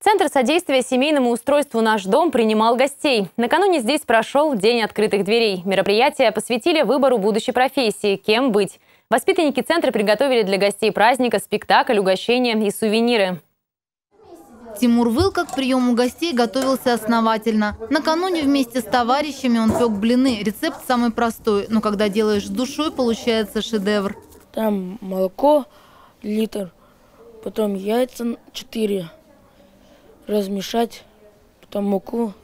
Центр содействия семейному устройству «Наш дом» принимал гостей. Накануне здесь прошел День открытых дверей. Мероприятие посвятили выбору будущей профессии, кем быть. Воспитанники центра приготовили для гостей праздника спектакль, угощения и сувениры. Тимур Вылка к приему гостей готовился основательно. Накануне вместе с товарищами он пек блины. Рецепт самый простой, но когда делаешь с душой, получается шедевр. Там молоко литр, потом яйца 4, размешать, потом муку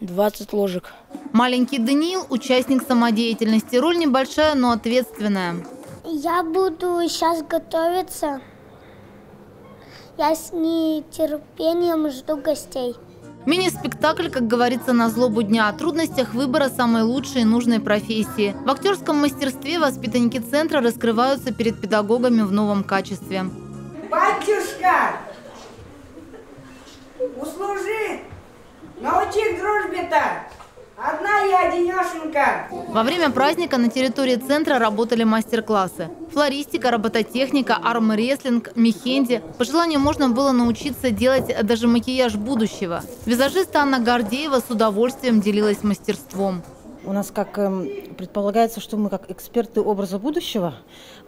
20 ложек. Маленький Даниил – участник самодеятельности. Роль небольшая, но ответственная. Я буду сейчас готовиться. Я с нетерпением жду гостей. Мини-спектакль, как говорится, на злобу дня о трудностях выбора самой лучшей и нужной профессии. В актерском мастерстве воспитанники центра раскрываются перед педагогами в новом качестве. Батюшка, услужи, научи дружбе-то. Одна я одинешенька. Во время праздника на территории центра работали мастер-классы. Флористика, робототехника, армрестлинг, мехенди. По желанию можно было научиться делать даже макияж будущего. Визажист Анна Гордеева с удовольствием делилась мастерством. У нас как эм, предполагается, что мы как эксперты образа будущего,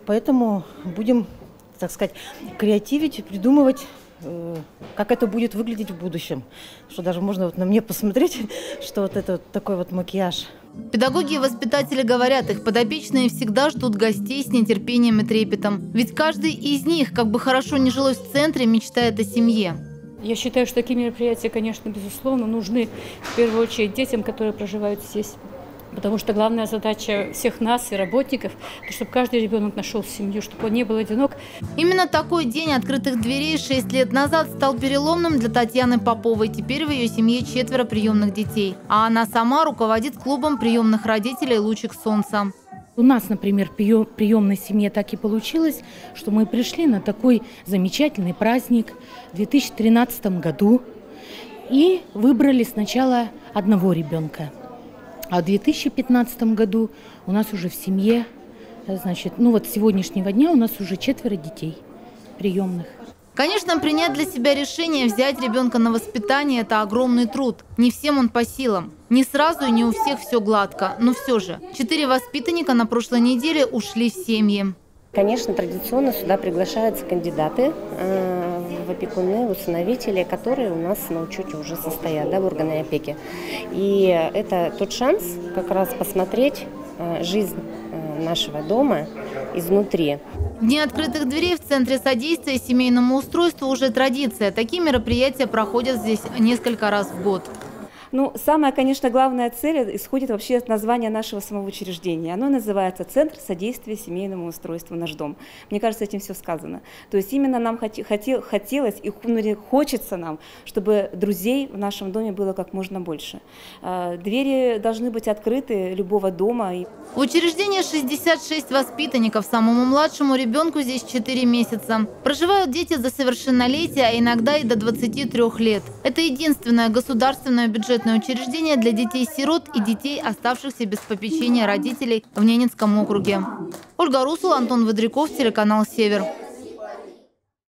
поэтому будем, так сказать, креативить, придумывать как это будет выглядеть в будущем. Что даже можно вот на мне посмотреть, что вот это вот такой вот макияж. Педагоги и воспитатели говорят, их подопечные всегда ждут гостей с нетерпением и трепетом. Ведь каждый из них, как бы хорошо не жилось в центре, мечтает о семье. Я считаю, что такие мероприятия, конечно, безусловно, нужны в первую очередь детям, которые проживают здесь. Потому что главная задача всех нас и работников, чтобы каждый ребенок нашел семью, чтобы он не был одинок. Именно такой день открытых дверей 6 лет назад стал переломным для Татьяны Поповой. Теперь в ее семье четверо приемных детей. А она сама руководит клубом приемных родителей «Лучик солнца». У нас, например, в приемной семье так и получилось, что мы пришли на такой замечательный праздник в 2013 году и выбрали сначала одного ребенка – а в 2015 году у нас уже в семье, значит, ну вот с сегодняшнего дня у нас уже четверо детей приемных. Конечно, принять для себя решение взять ребенка на воспитание – это огромный труд. Не всем он по силам. Не сразу и не у всех все гладко. Но все же, четыре воспитанника на прошлой неделе ушли в семьи. Конечно, традиционно сюда приглашаются кандидаты э, в опекуны, усыновители, которые у нас на учете уже состоят да, в органы опеки. И это тот шанс как раз посмотреть э, жизнь э, нашего дома изнутри. Дни открытых дверей в Центре содействия семейному устройству уже традиция. Такие мероприятия проходят здесь несколько раз в год. Ну, самая, конечно, главная цель исходит вообще от названия нашего самого учреждения. Оно называется Центр содействия семейному устройству «Наш дом». Мне кажется, этим все сказано. То есть именно нам хотел, хотелось и ну, хочется нам, чтобы друзей в нашем доме было как можно больше. А, двери должны быть открыты любого дома. В учреждении 66 воспитанников. Самому младшему ребенку здесь 4 месяца. Проживают дети за совершеннолетие, а иногда и до 23 лет. Это единственное государственное бюджет бюджетное учреждение для детей-сирот и детей, оставшихся без попечения родителей в Ненецком округе. Ольга Русул, Антон Водряков, телеканал «Север».